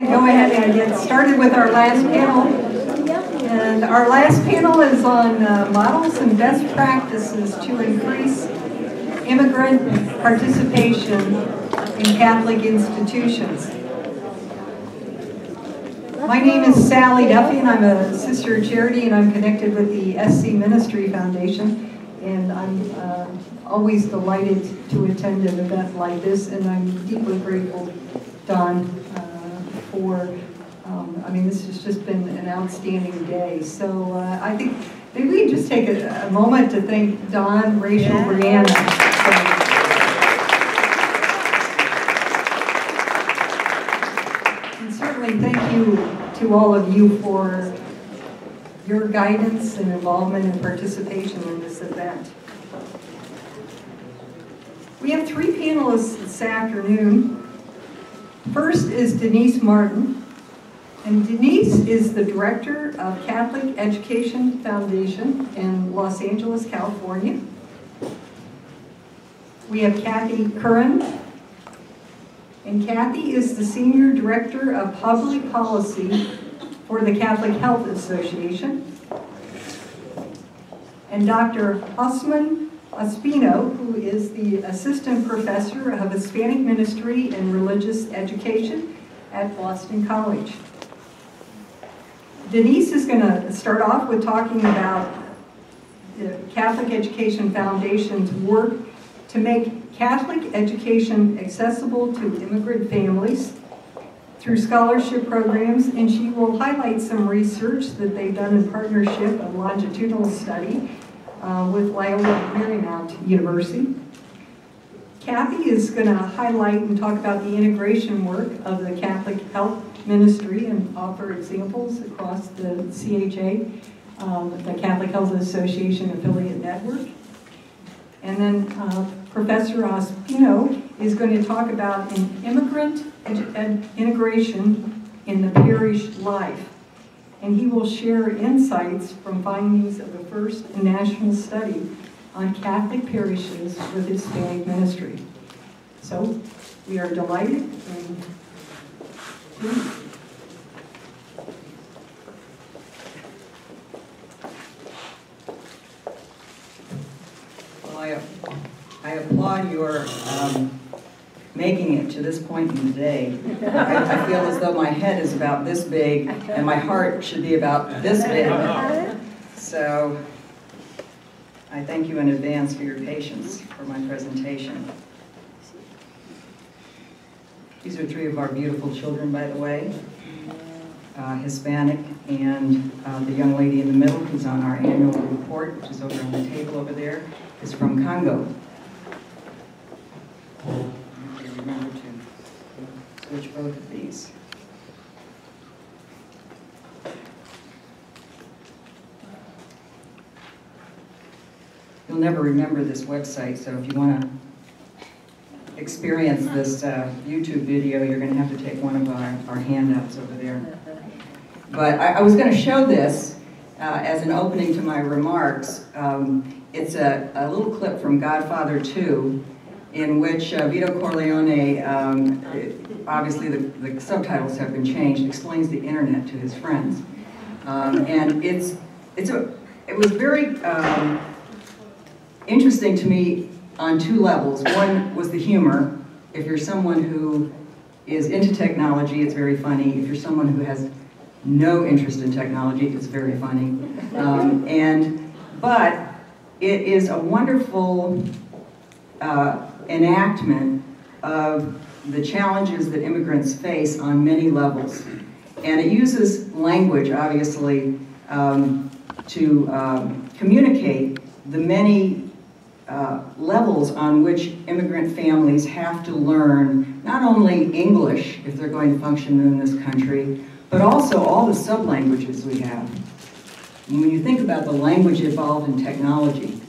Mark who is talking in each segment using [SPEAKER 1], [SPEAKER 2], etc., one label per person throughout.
[SPEAKER 1] Go ahead and get started with our last panel. And our last panel is on uh, models and best practices to increase immigrant participation in Catholic institutions. My name is Sally Duffy, and I'm a sister of charity, and I'm connected with the SC Ministry Foundation. And I'm uh, always delighted to attend an event like this, and I'm deeply grateful, Don, uh, for, um, I mean, this has just been an outstanding day. So uh, I think maybe we can just take a, a moment to thank Don, Rachel,
[SPEAKER 2] Yeah.
[SPEAKER 1] Brianna. And certainly thank you to all of you for your guidance and involvement and participation in this event. We have three panelists this afternoon. First is Denise Martin. And Denise is the director of Catholic Education Foundation in Los Angeles, California. We have Kathy Curran. And Kathy is the senior director of public policy for the Catholic Health Association. And Dr. Hosffman Ospino, who is the assistant professor of Hispanic ministry and religious education at Boston College. Denise is going to start off with talking about the Catholic Education Foundation's work to make Catholic education accessible to immigrant families through scholarship programs, and she will highlight some research that they've done in partnership, a longitudinal study uh, with Loyola Marymount University. Kathy is going to highlight and talk about the integration work of the Catholic Health Ministry and offer examples across the CHA, um, the Catholic Health Association Affiliate Network. And then uh, Professor Ospino is going to talk about an immigrant integration in the parish life. And he will share insights from findings of the first national study on Catholic parishes with Hispanic ministry. So we are delighted and
[SPEAKER 3] Well, I, I applaud your um, making it to this point in the day. I, I feel as though my head is about this big and my heart should be about this big. So I thank you in advance for your patience for my presentation. These are three of our beautiful children, by the way. Uh, Hispanic, and uh, the young lady in the middle who's on our annual report, which is over on the table over there, is from Congo. Remember to switch both of these. You'll never remember this website, so if you want to experience this uh, YouTube video, you're going to have to take one of our, our handouts over there. But I, I was going to show this uh, as an opening to my remarks. Um, it's a, a little clip from Godfather 2 in which uh, Vito Corleone, um, obviously the, the subtitles have been changed, explains the internet to his friends. Um, and it's, it's a, it was very um, interesting to me on two levels. One was the humor. If you're someone who is into technology, it's very funny. If you're someone who has no interest in technology, it's very funny. Um, and, but it is a wonderful uh, enactment of the challenges that immigrants face on many levels. And it uses language, obviously, um, to um, communicate the many uh, levels on which immigrant families have to learn not only English if they're going to function in this country, but also all the sub-languages we have. And when you think about the language involved in technology,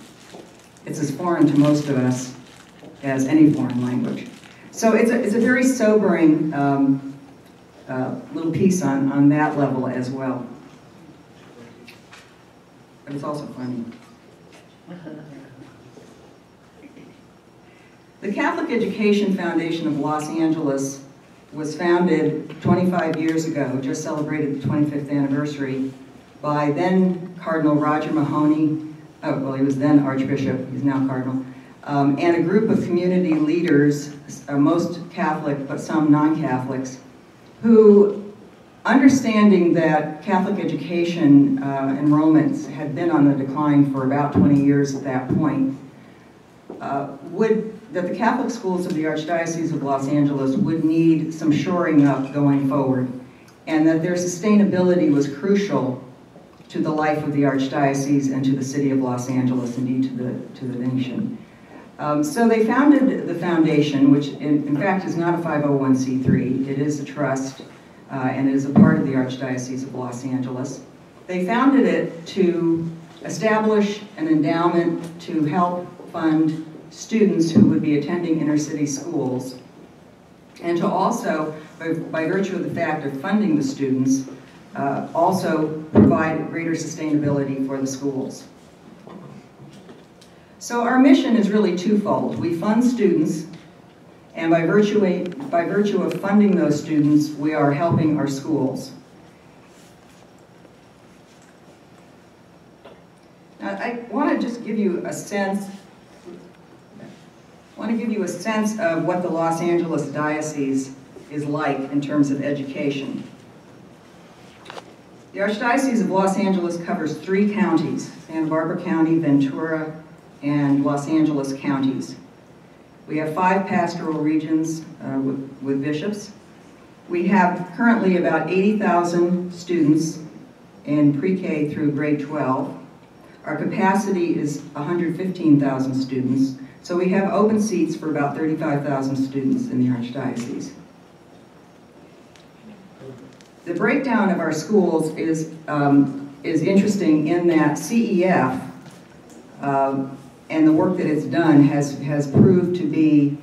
[SPEAKER 3] it's as foreign to most of us as any foreign language. So it's a, it's a very sobering um, uh, little piece on, on that level as well. But it's also funny. The Catholic Education Foundation of Los Angeles was founded 25 years ago, just celebrated the 25th anniversary, by then Cardinal Roger Mahony, oh, well, he was then Archbishop, he's now Cardinal, um, and a group of community leaders, uh, most Catholic, but some non-Catholics, who, understanding that Catholic education uh, enrollments had been on the decline for about 20 years at that point, uh, would that the Catholic schools of the Archdiocese of Los Angeles would need some shoring up going forward, and that their sustainability was crucial to the life of the Archdiocese and to the city of Los Angeles, indeed to the, to the nation. Um, so they founded the foundation, which in, in, fact is not a 501c3. It is a trust, uh, and it is a part of the Archdiocese of Los Angeles. They founded it to establish an endowment to help fund students who would be attending inner city schools, and to also, by, by virtue of the fact of funding the students, uh, also provide greater sustainability for the schools. So our mission is really twofold. We fund students, and by virtue, by virtue of funding those students, we are helping our schools. Now, I want to just give you a sense I want to give you a sense of what the Los Angeles Diocese is like in terms of education. The Archdiocese of Los Angeles covers three counties, Santa Barbara County, Ventura, and Los Angeles counties. We have five pastoral regions uh, with, with bishops. We have currently about 80,000 students in pre-K through grade 12. Our capacity is 115,000 students, so we have open seats for about 35,000 students in the Archdiocese. The breakdown of our schools is, um, is interesting in that CEF uh, and the work that it's done has, has proved to be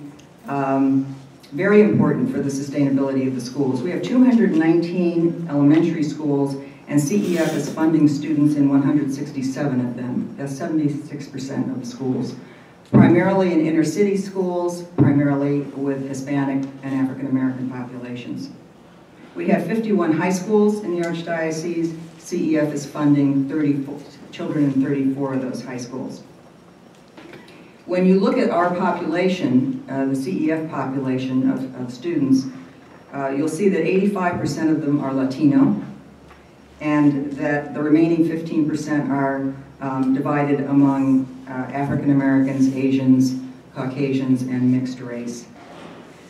[SPEAKER 3] um, very important for the sustainability of the schools. We have 219 elementary schools and CEF is funding students in 167 of them. That's 76% of the schools primarily in inner city schools, primarily with Hispanic and African American populations. We have 51 high schools in the Archdiocese. CEF is funding 30 children in 34 of those high schools. When you look at our population, uh, the CEF population of, of students, uh, you'll see that 85% of them are Latino, and that the remaining 15% are um, divided among uh, African Americans, Asians, Caucasians, and mixed race.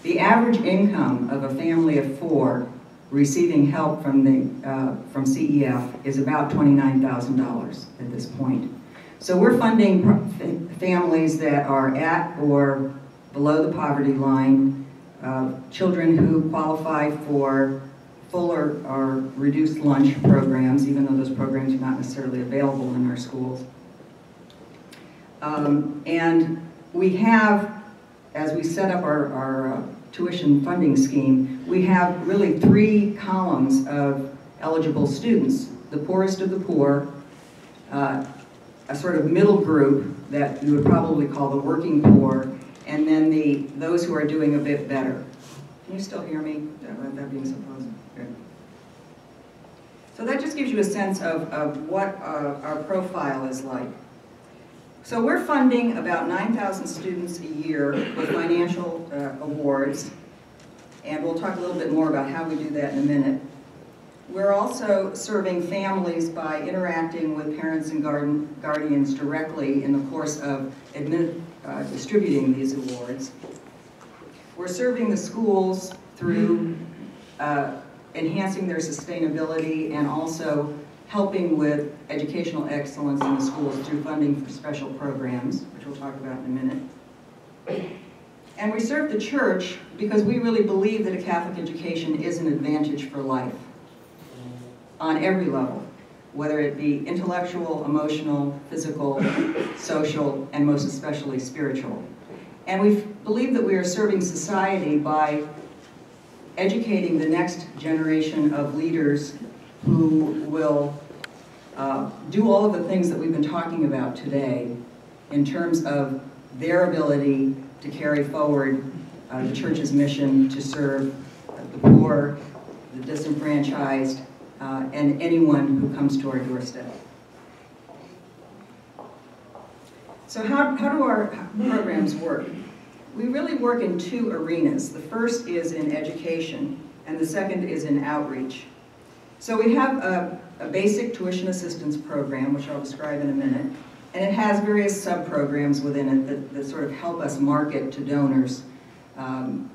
[SPEAKER 3] The average income of a family of four receiving help from, the, uh, from CEF is about $29,000 at this point. So we're funding families that are at or below the poverty line, uh, children who qualify for full or, or reduced lunch programs, even though those programs are not necessarily available in our schools. Um, and we have, as we set up our, our uh, tuition funding scheme, we have really three columns of eligible students. The poorest of the poor, uh, a sort of middle group that you would probably call the working poor, and then the those who are doing a bit better. Can you still hear me? That that being supposed. So that just gives you a sense of, of what uh, our profile is like. So we're funding about 9,000 students a year with financial uh, awards, and we'll talk a little bit more about how we do that in a minute. We're also serving families by interacting with parents and guardian, guardians directly in the course of uh, distributing these awards. We're serving the schools through uh, enhancing their sustainability and also helping with educational excellence in the schools through funding for special programs, which we'll talk about in a minute. And we serve the church because we really believe that a Catholic education is an advantage for life on every level, whether it be intellectual, emotional, physical, social, and most especially spiritual. And we believe that we are serving society by educating the next generation of leaders who will uh, do all of the things that we've been talking about today in terms of their ability to carry forward uh, the church's mission to serve the poor, the disenfranchised, uh, and anyone who comes to our doorstep. So how, how do our programs work? We really work in two arenas. The first is in education, and the second is in outreach. So we have a, a basic tuition assistance program, which I'll describe in a minute, and it has various sub-programs within it that, that sort of help us market to donors um,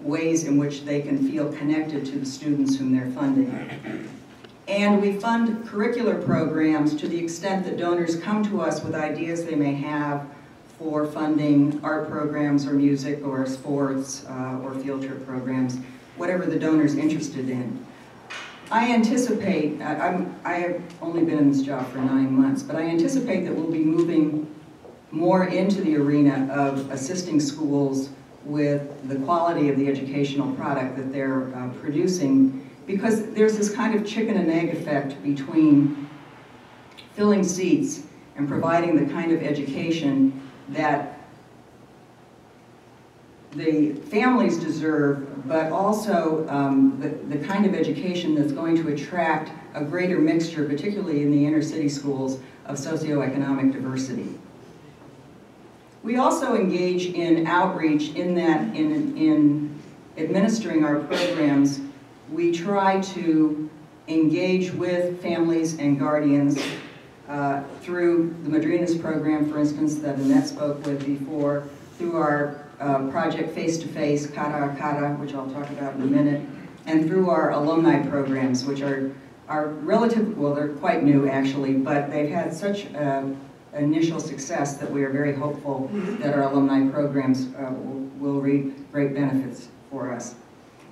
[SPEAKER 3] ways in which they can feel connected to the students whom they're funding. And we fund curricular programs to the extent that donors come to us with ideas they may have for funding art programs or music or sports uh, or field trip programs, whatever the donor's interested in. I anticipate, I, I'm, I have only been in this job for nine months, but I anticipate that we'll be moving more into the arena of assisting schools with the quality of the educational product that they're uh, producing because there's this kind of chicken and egg effect between filling seats and providing the kind of education that the families deserve, but also um, the, the kind of education that's going to attract a greater mixture, particularly in the inner city schools, of socioeconomic diversity. We also engage in outreach in that in, in administering our programs, we try to engage with families and guardians uh, through the Madrinas program, for instance, that Annette spoke with before, through our uh, project face-to-face, Cara a Cara, which I'll talk about in a minute, and through our alumni programs, which are, are relative, well, they're quite new actually, but they've had such uh, initial success that we are very hopeful that our alumni programs uh, will, will reap great benefits for us.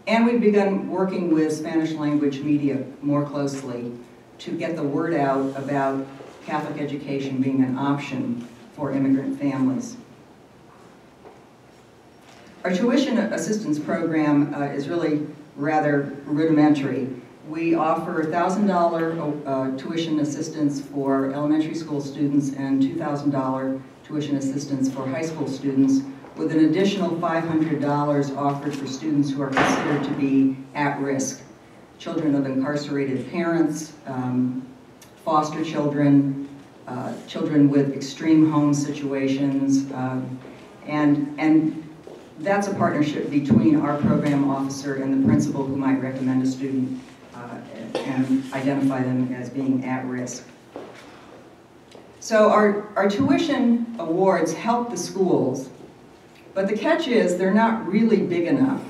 [SPEAKER 3] And we've begun working with Spanish language media more closely to get the word out about Catholic education being an option for immigrant families. Our tuition assistance program uh, is really rather rudimentary. We offer $1,000 uh, tuition assistance for elementary school students and $2,000 tuition assistance for high school students with an additional $500 offered for students who are considered to be at risk. Children of incarcerated parents, um, foster children, uh, children with extreme home situations, um, and, and that's a partnership between our program officer and the principal who might recommend a student uh, and identify them as being at risk. So our, our tuition awards help the schools, but the catch is they're not really big enough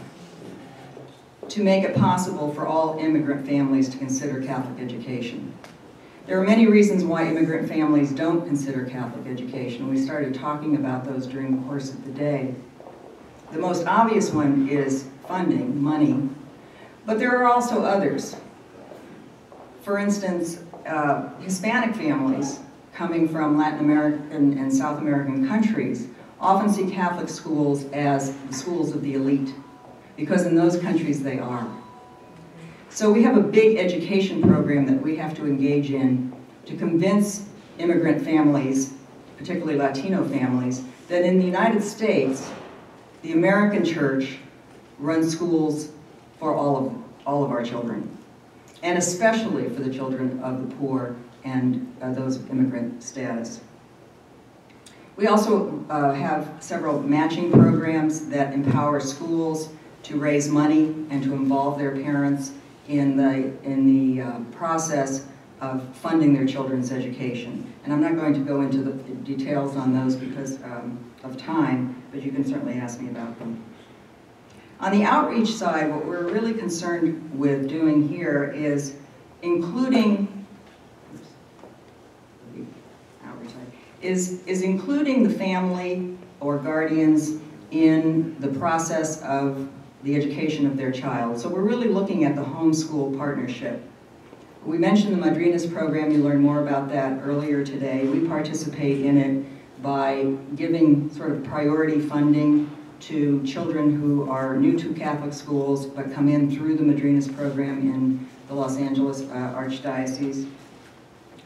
[SPEAKER 3] to make it possible for all immigrant families to consider Catholic education. There are many reasons why immigrant families don't consider Catholic education. We started talking about those during the course of the day. The most obvious one is funding, money, but there are also others. For instance, uh, Hispanic families coming from Latin American and South American countries often see Catholic schools as the schools of the elite, because in those countries they are. So we have a big education program that we have to engage in to convince immigrant families, particularly Latino families, that in the United States, the American church runs schools for all of, all of our children, and especially for the children of the poor and uh, those of immigrant status. We also uh, have several matching programs that empower schools to raise money and to involve their parents in the, in the uh, process of funding their children's education. And I'm not going to go into the details on those because um, of time, but you can certainly ask me about them. On the outreach side, what we're really concerned with doing here is including is, is including the family or guardians in the process of the education of their child. So we're really looking at the homeschool partnership. We mentioned the Madrinas program, you learned more about that earlier today. We participate in it by giving sort of priority funding to children who are new to Catholic schools but come in through the Madrinas program in the Los Angeles uh, Archdiocese.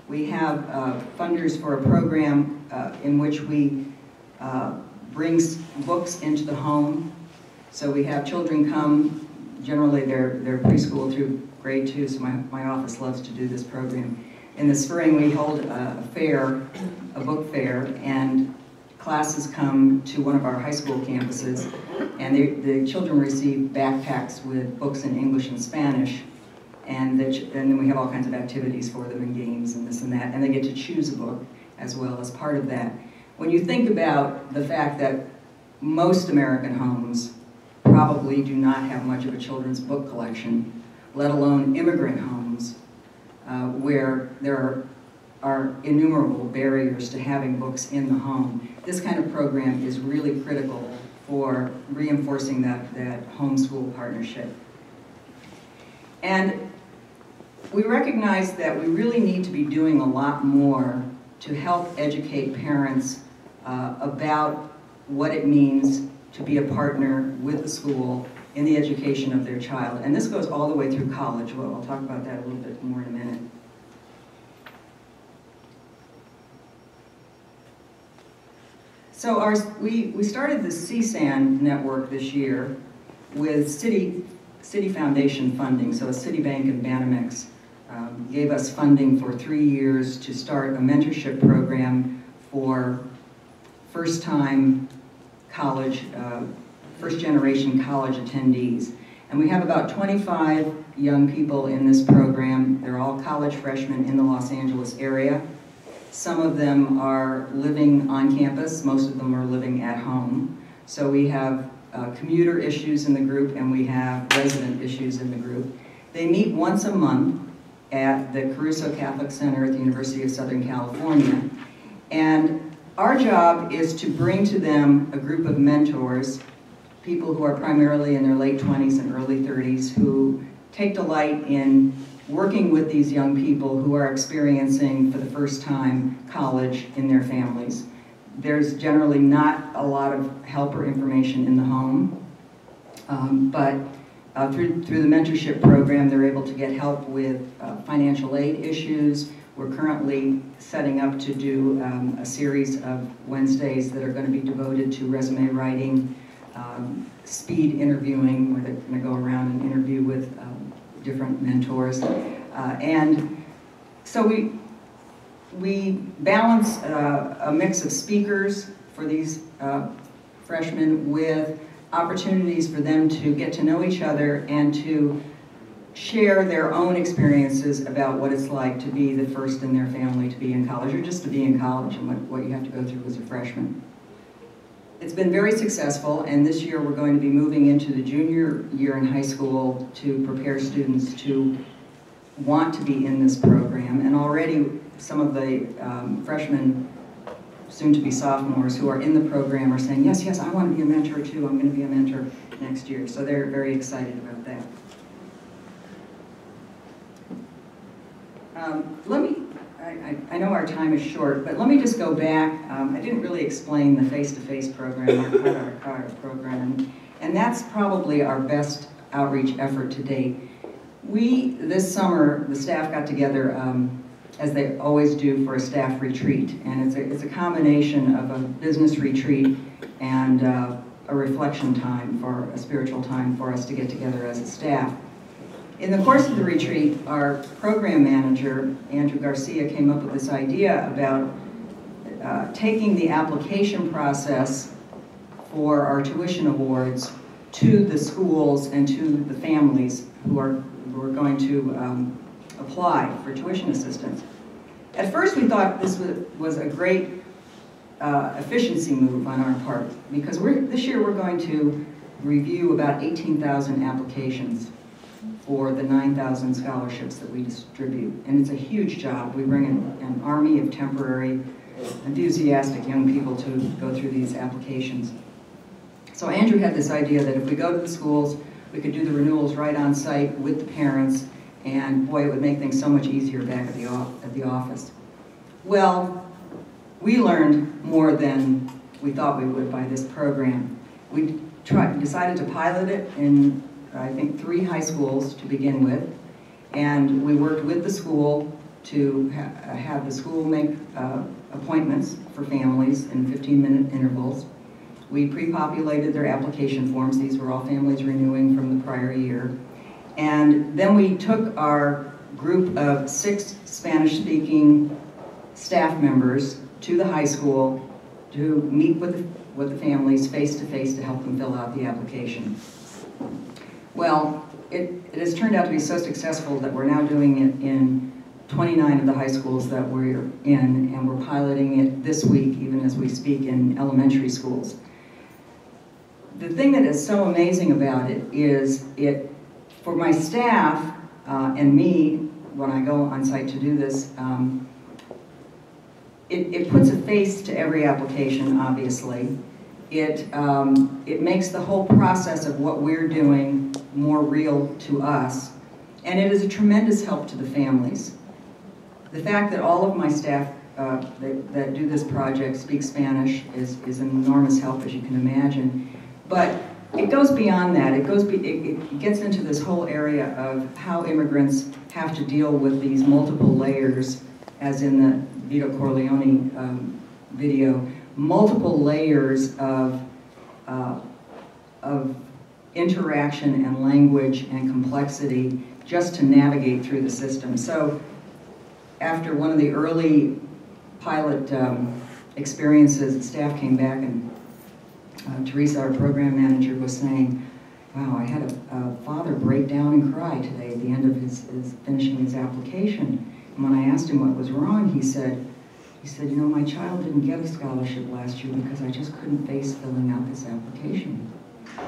[SPEAKER 3] We have uh, funders for a program uh, in which we uh, bring books into the home. So we have children come generally, they're, they're preschool through grade two, so my, my office loves to do this program. In the spring, we hold a fair, a book fair, and classes come to one of our high school campuses, and the, the children receive backpacks with books in English and Spanish, and, the, and then we have all kinds of activities for them and games and this and that, and they get to choose a book as well as part of that. When you think about the fact that most American homes probably do not have much of a children's book collection, let alone immigrant homes, uh, where there are, are innumerable barriers to having books in the home. This kind of program is really critical for reinforcing that, that homeschool partnership. And we recognize that we really need to be doing a lot more to help educate parents uh, about what it means to be a partner with the school in the education of their child. And this goes all the way through college. Well, I'll talk about that a little bit more in a minute. So our, we, we started the CSAN network this year with city, city foundation funding, so Citibank and Banamex um, gave us funding for three years to start a mentorship program for first-time college, uh, first-generation college attendees. And we have about 25 young people in this program. They're all college freshmen in the Los Angeles area. Some of them are living on campus, most of them are living at home. So we have uh, commuter issues in the group and we have resident issues in the group. They meet once a month at the Caruso Catholic Center at the University of Southern California. And our job is to bring to them a group of mentors, people who are primarily in their late 20s and early 30s, who take delight in working with these young people who are experiencing for the first time college in their families. There's generally not a lot of help or information in the home, um, but uh, through, through the mentorship program, they're able to get help with uh, financial aid issues. We're currently setting up to do um, a series of Wednesdays that are going to be devoted to resume writing, um, speed interviewing, where they're going to go around and interview with um, different mentors. Uh, and so we, we balance uh, a mix of speakers for these uh, freshmen with opportunities for them to get to know each other and to share their own experiences about what it's like to be the first in their family to be in college or just to be in college and what, what you have to go through as a freshman. It's been very successful and this year we're going to be moving into the junior year in high school to prepare students to want to be in this program and already some of the um, freshmen soon to be sophomores who are in the program are saying, yes, yes, I want to be a mentor too. I'm going to be a mentor next year. So they're very excited about that. Um, let me, I, I, know our time is short, but let me just go back. Um, I didn't really explain the face-to-face -face program, our, our, our program, and that's probably our best outreach effort to date. We, this summer, the staff got together um, as they always do for a staff retreat. And it's a, it's a combination of a business retreat and uh, a reflection time for a spiritual time for us to get together as a staff. In the course of the retreat, our program manager, Andrew Garcia, came up with this idea about uh, taking the application process for our tuition awards to the schools and to the families who are, who are going to um, apply for tuition assistance. At first we thought this was, a great uh, efficiency move on our part because this year we're going to review about 18,000 applications for the 9,000 scholarships that we distribute. And it's a huge job. We bring in an army of temporary, enthusiastic young people to go through these applications. So Andrew had this idea that if we go to the schools, we could do the renewals right on site with the parents and boy, it would make things so much easier back at the, at the office. Well, we learned more than we thought we would by this program. We tried, decided to pilot it in, I think, three high schools to begin with, and we worked with the school to ha have the school make uh, appointments for families in 15-minute intervals. We pre-populated their application forms. These were all families renewing from the prior year. And then we took our group of six Spanish-speaking staff members to the high school to meet with, the- with the families face-to-face to help them fill out the application. Well, it, it has turned out to be so successful that we're now doing it in 29 of the high schools that we're in, and we're piloting it this week, even as we speak, in elementary schools. The thing that is so amazing about it is it, for my staff uh, and me, when I go on site to do this, um, it, it puts a face to every application, obviously. It, um, it makes the whole process of what we're doing more real to us. And it is a tremendous help to the families. The fact that all of my staff uh, that, that do this project speak Spanish is, is an enormous help, as you can imagine. But it goes beyond that. It goes, be, it, it gets into this whole area of how immigrants have to deal with these multiple layers, as in the Vito Corleone um, video, multiple layers of, uh, of interaction and language and complexity just to navigate through the system. So after one of the early pilot um, experiences, staff came back and uh, Teresa, our program manager, was saying, wow, I had a, a father break down and cry today at the end of his, his finishing his application. And when I asked him what was wrong, he said, he said, you know, my child didn't get a scholarship last year because I just couldn't face filling out this application.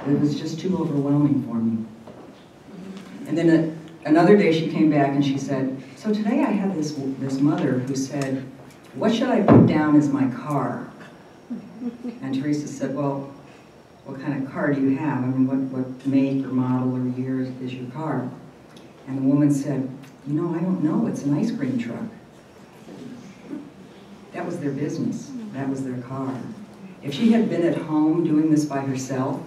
[SPEAKER 3] It was just too overwhelming for me. And then a, another day she came back and she said, so today I had this, this mother who said, what should I put down as my car? And Teresa said, well, what kind of car do you have? I mean, what, what make or model or year is, your car? And the woman said, you know, I don't know, it's an ice cream truck. That was their business, that was their car. If she had been at home doing this by herself,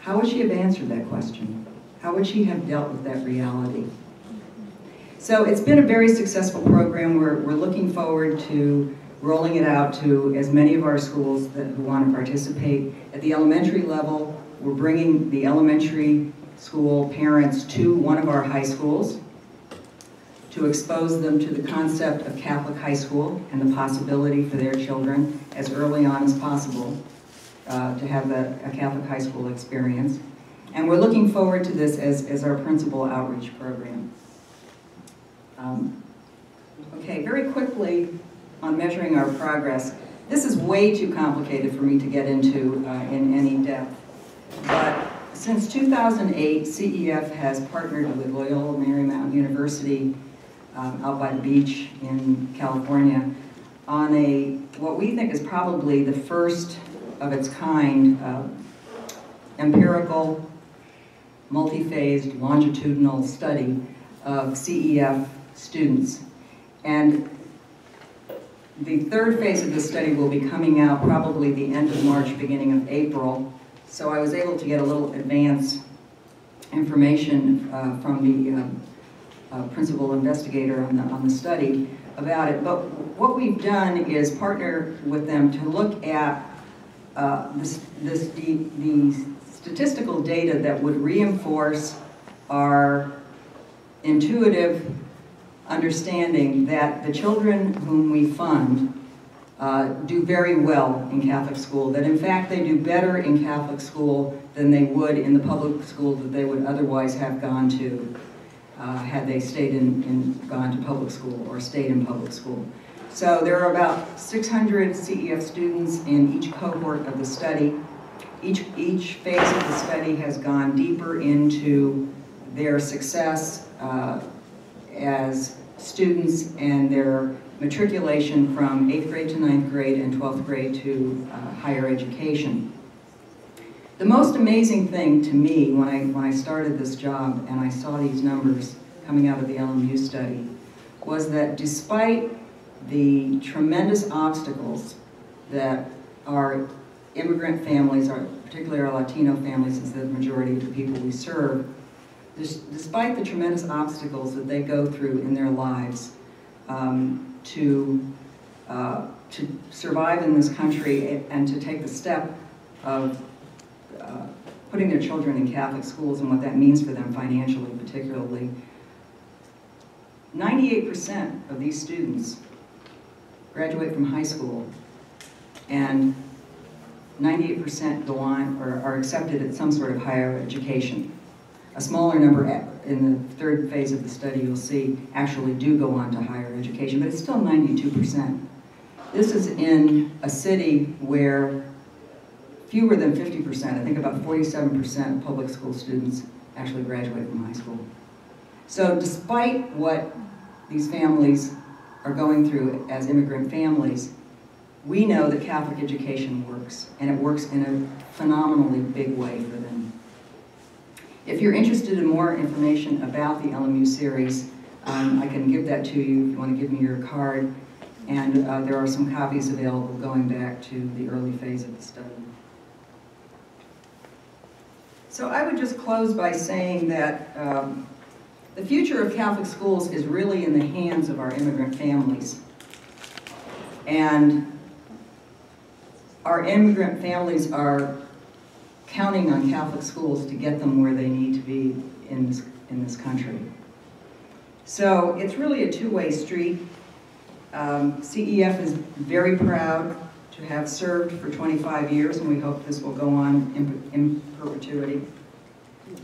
[SPEAKER 3] how would she have answered that question? How would she have dealt with that reality? So it's been a very successful program. We're, we're looking forward to rolling it out to as many of our schools that, who want to participate. At the elementary level, we're bringing the elementary school parents to one of our high schools to expose them to the concept of Catholic high school and the possibility for their children as early on as possible uh, to have a, a Catholic high school experience. And we're looking forward to this as, as our principal outreach program. Um, okay, very quickly on measuring our progress. This is way too complicated for me to get into uh, in any depth. But since 2008, CEF has partnered with Loyola Marymount University um, out by the beach in California on a, what we think is probably the first of its kind, uh, empirical, multi-phased, longitudinal study of CEF students. And the third phase of the study will be coming out probably the end of March, beginning of April. So I was able to get a little advance information uh, from the um, uh, principal investigator on the, on the study about it. But what we've done is partner with them to look at uh, this, this, the, the statistical data that would reinforce our intuitive understanding that the children whom we fund uh, do very well in Catholic school, that in fact they do better in Catholic school than they would in the public school that they would otherwise have gone to uh, had they stayed in, in, gone to public school or stayed in public school. So there are about 600 CEF students in each cohort of the study. Each, each phase of the study has gone deeper into their success uh, as students and their matriculation from 8th grade to 9th grade and 12th grade to uh, higher education. The most amazing thing to me when I, when I started this job and I saw these numbers coming out of the LMU study was that despite the tremendous obstacles that our immigrant families, our, particularly our Latino families, is the majority of the people we serve, despite the tremendous obstacles that they go through in their lives um, to uh, to survive in this country and to take the step of uh, putting their children in Catholic schools and what that means for them financially particularly, 98% of these students graduate from high school and 98% go on or are accepted at some sort of higher education. A smaller number in the third phase of the study you'll see actually do go on to higher education, but it's still 92%. This is in a city where fewer than 50%, I think about 47% of public school students actually graduate from high school. So despite what these families are going through as immigrant families, we know that Catholic education works, and it works in a phenomenally big way for them. If you're interested in more information about the LMU series, um, I can give that to you if you want to give me your card. And uh, there are some copies available going back to the early phase of the study. So I would just close by saying that um, the future of Catholic schools is really in the hands of our immigrant families. And our immigrant families are counting on Catholic schools to get them where they need to be in this, in this country. So it's really a two-way street. Um, CEF is very proud to have served for 25 years, and we hope this will go on in, in perpetuity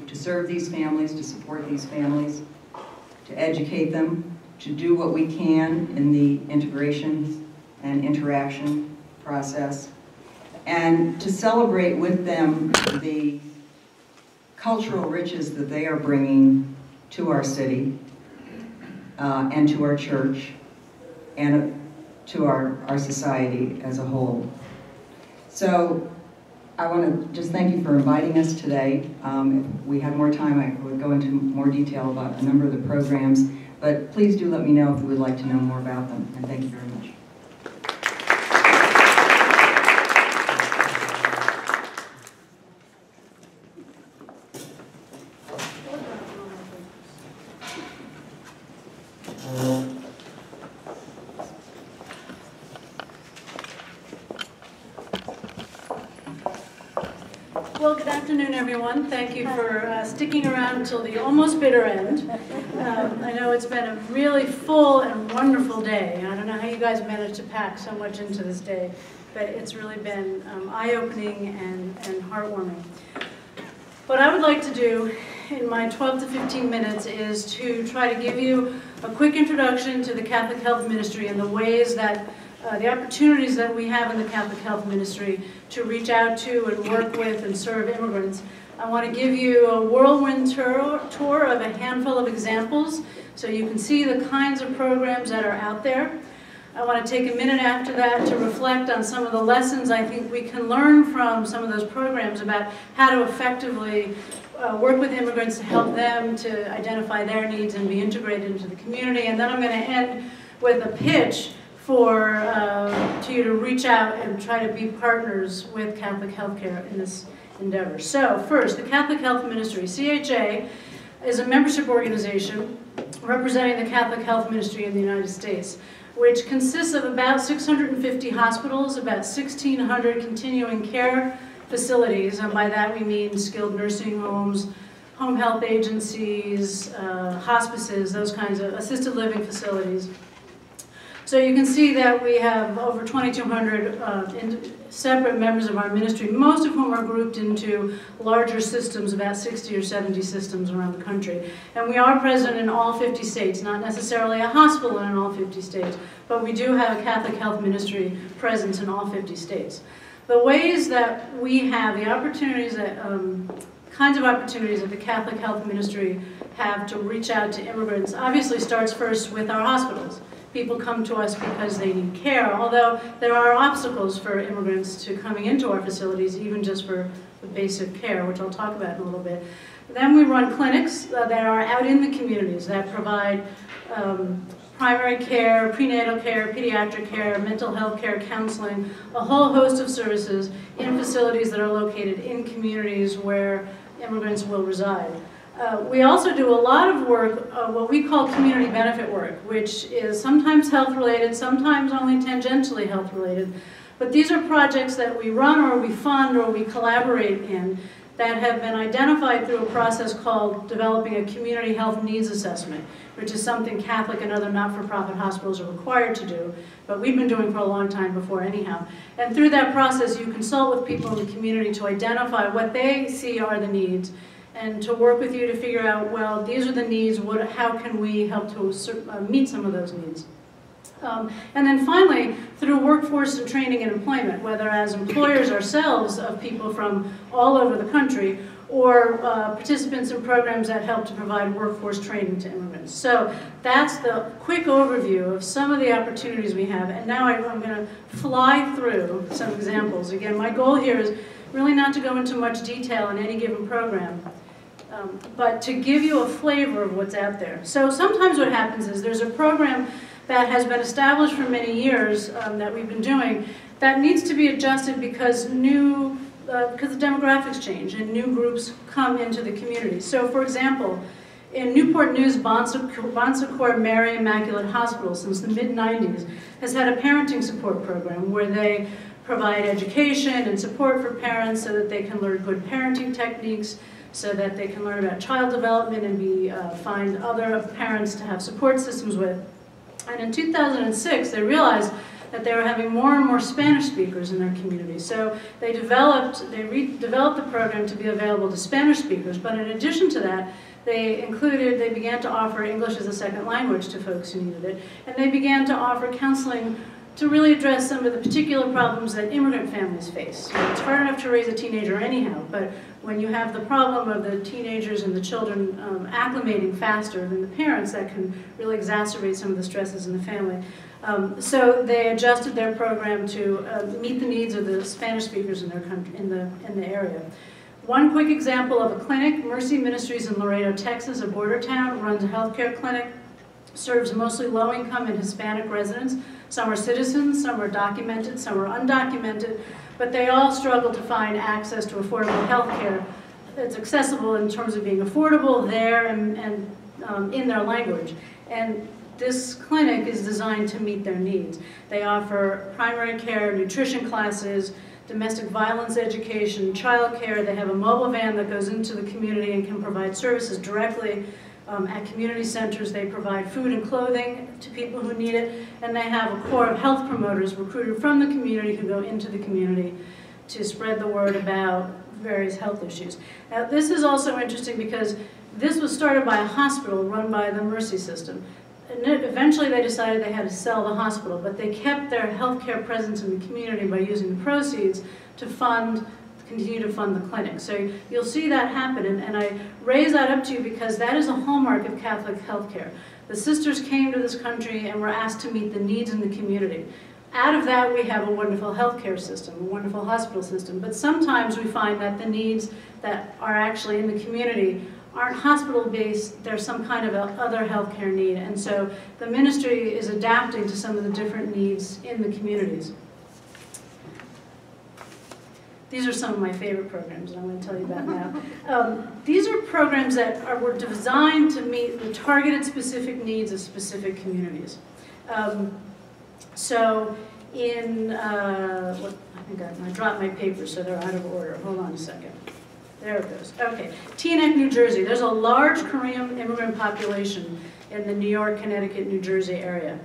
[SPEAKER 3] to serve these families, to support these families, to educate them, to do what we can in the integration and interaction process, and to celebrate with them the cultural riches that they are bringing to our city uh, and to our church and to our, our society as a whole. So I want to just thank you for inviting us today. Um, if we had more time, I would go into more detail about a number of the programs, but please do let me know if you would like to know more about them, and thank you very much.
[SPEAKER 2] everyone. Thank you for uh, sticking around until the almost bitter end. Um, I know it's been a really full and wonderful day. I don't know how you guys managed to pack so much into this day, but it's really been um, eye-opening and, and heartwarming. What I would like to do in my 12 to 15 minutes is to try to give you a quick introduction to the Catholic Health Ministry and the ways that uh, the opportunities that we have in the Catholic Health Ministry to reach out to and work with and serve immigrants. I want to give you a whirlwind tour, tour of a handful of examples so you can see the kinds of programs that are out there. I want to take a minute after that to reflect on some of the lessons I think we can learn from some of those programs about how to effectively uh, work with immigrants to help them to identify their needs and be integrated into the community. And then I'm going to end with a pitch for uh, to you to reach out and try to be partners with Catholic Healthcare in this endeavor. So first, the Catholic Health Ministry, CHA, is a membership organization representing the Catholic Health Ministry in the United States, which consists of about 650 hospitals, about 1,600 continuing care facilities, and by that we mean skilled nursing homes, home health agencies, uh, hospices, those kinds of assisted living facilities, so you can see that we have over 2,200 uh, separate members of our ministry, most of whom are grouped into larger systems, about 60 or 70 systems around the country. And we are present in all 50 states, not necessarily a hospital in all 50 states, but we do have a Catholic health ministry presence in all 50 states. The ways that we have, the opportunities that, um, kinds of opportunities that the Catholic health ministry have to reach out to immigrants obviously starts first with our hospitals people come to us because they need care, although there are obstacles for immigrants to coming into our facilities, even just for the basic care, which I'll talk about in a little bit. Then we run clinics uh, that are out in the communities that provide um, primary care, prenatal care, pediatric care, mental health care, counseling, a whole host of services in facilities that are located in communities where immigrants will reside. Uh, we also do a lot of work, uh, what we call community benefit work, which is sometimes health related, sometimes only tangentially health related. But these are projects that we run or we fund or we collaborate in that have been identified through a process called developing a community health needs assessment, which is something Catholic and other not-for-profit hospitals are required to do, but we've been doing for a long time before anyhow. And through that process, you consult with people in the community to identify what they see are the needs, and to work with you to figure out, well, these are the needs, what, how can we help to uh, meet some of those needs. Um, and then finally, through workforce and training and employment, whether as employers ourselves of people from all over the country, or uh, participants in programs that help to provide workforce training to immigrants. So that's the quick overview of some of the opportunities we have. And now I, I'm going to fly through some examples. Again, my goal here is really not to go into much detail in any given program, um, but to give you a flavor of what's out there. So sometimes what happens is there's a program that has been established for many years um, that we've been doing that needs to be adjusted because new, uh, because the demographics change and new groups come into the community. So for example, in Newport News, Bon Secours Mary Immaculate Hospital since the mid-90s has had a parenting support program where they provide education and support for parents so that they can learn good parenting techniques, so that they can learn about child development and be uh, find other parents to have support systems with. And in 2006, they realized that they were having more and more Spanish speakers in their community. So they developed, they redeveloped the program to be available to Spanish speakers, but in addition to that, they included, they began to offer English as a second language to folks who needed it, and they began to offer counseling to really address some of the particular problems that immigrant families face. It's hard enough to raise a teenager anyhow, but when you have the problem of the teenagers and the children um, acclimating faster than the parents, that can really exacerbate some of the stresses in the family. Um, so they adjusted their program to uh, meet the needs of the Spanish speakers in their country, in the in the area. One quick example of a clinic, Mercy Ministries in Laredo, Texas, a border town, runs a healthcare clinic, serves mostly low-income and Hispanic residents. Some are citizens, some are documented, some are undocumented, but they all struggle to find access to affordable health care that's accessible in terms of being affordable there and, and um, in their language. And this clinic is designed to meet their needs. They offer primary care, nutrition classes, domestic violence education, child care. They have a mobile van that goes into the community and can provide services directly um, at community centers, they provide food and clothing to people who need it, and they have a core of health promoters recruited from the community who go into the community to spread the word about various health issues. Now, this is also interesting because this was started by a hospital run by the Mercy System. And eventually they decided they had to sell the hospital, but they kept their healthcare presence in the community by using the proceeds to fund continue to fund the clinic. So you'll see that happen, and, and I raise that up to you because that is a hallmark of Catholic healthcare. The sisters came to this country and were asked to meet the needs in the community. Out of that, we have a wonderful healthcare system, a wonderful hospital system, but sometimes we find that the needs that are actually in the community aren't hospital-based, there's some kind of other healthcare need, and so the ministry is adapting to some of the different needs in the communities. These are some of my favorite programs, and I'm going to tell you about now. Um, these are programs that are, were designed to meet the targeted specific needs of specific communities. Um, so in, uh, what, I think I, I dropped my papers, so they're out of order. Hold on a second. There it goes. Okay. Teaneck, New Jersey. There's a large Korean immigrant population in the New York, Connecticut, New Jersey area.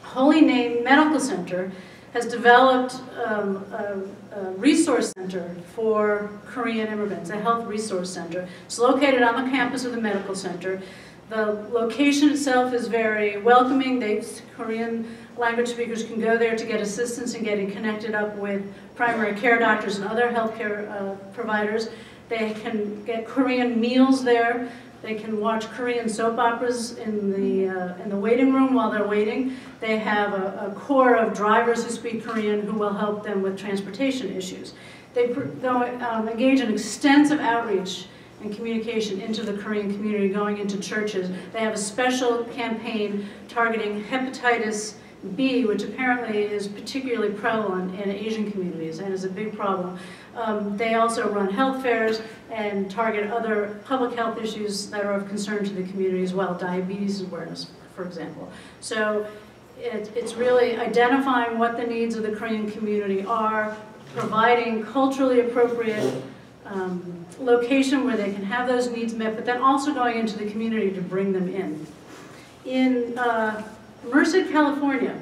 [SPEAKER 2] Holy Name Medical Center has developed um, a, a, resource center for Korean immigrants, a health resource center. It's located on the campus of the medical center. The location itself is very welcoming. They, Korean language speakers can go there to get assistance in getting connected up with primary care doctors and other healthcare uh, providers. They can get Korean meals there. They can watch Korean soap operas in the, uh, in the waiting room while they're waiting. They have a, a, core of drivers who speak Korean who will help them with transportation issues. They um, engage in extensive outreach and communication into the Korean community, going into churches. They have a special campaign targeting hepatitis B, which apparently is particularly prevalent in Asian communities and is a big problem. Um, they also run health fairs and target other public health issues that are of concern to the community as well, diabetes awareness, for example. So it, it's really identifying what the needs of the Korean community are, providing culturally appropriate um, location where they can have those needs met, but then also going into the community to bring them in. In uh, Merced, California,